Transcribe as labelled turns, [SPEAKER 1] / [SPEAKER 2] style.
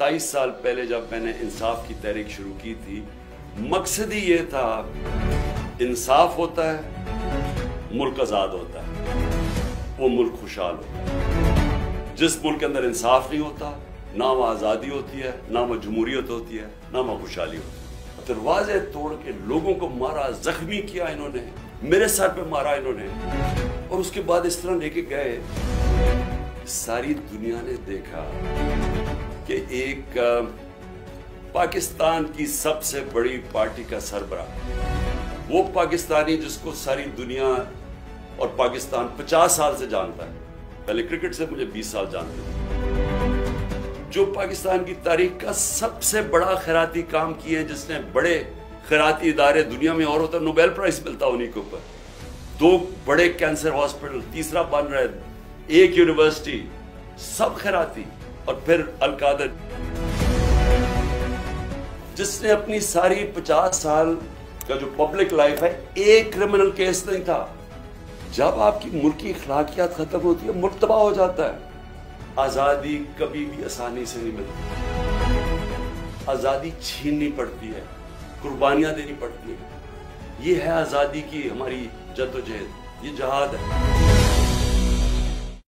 [SPEAKER 1] सत्ताईस साल पहले जब मैंने इंसाफ की तहरीक शुरू की थी, मकसद ही ये था, इंसाफ होता है, मुल्क आज़ाद होता है, वो मुल्क खुशहाल होता है। जिस मुल्क के अंदर इंसाफ नहीं होता, ना वहाँ आज़ादी होती है, ना वह जमहूरियत होती है, ना वहाँ खुशहाली होती है। दरवाजे तोड़ के लोगों को मारा, जख्मी किया इन्होंने, मेरे सर पे मारा इन्होंने, और उसके बाद इस तरह लेके गए, सारी दुनिया ने देखा एक पाकिस्तान की सबसे बड़ी पार्टी का सरबरा। वो पाकिस्तानी जिसको सारी दुनिया और पाकिस्तान 50 साल से जानता है। पहले क्रिकेट से, मुझे 20 साल जानते थे जो पाकिस्तान की तारीख का सबसे बड़ा खैराती काम किए जिसने बड़े खैराती इदारे दुनिया में और होता नोबेल प्राइज मिलता उन्हीं के ऊपर। दो बड़े कैंसर हॉस्पिटल, तीसरा बन रहा एक यूनिवर्सिटी, सब खैराती। और फिर अलकादर। जिसने अपनी सारी पचास साल का जो पब्लिक लाइफ है, एक क्रिमिनल केस नहीं था। जब आपकी मुल्की अखलाकियात खत्म होती है मुल्क तबाह हो जाता है। आज़ादी कभी भी आसानी से नहीं मिलती। आज़ादी छीननी पड़ती है, कुर्बानियाँ देनी पड़ती है। ये है आज़ादी की हमारी जद्दोजहद। ये जहाद है।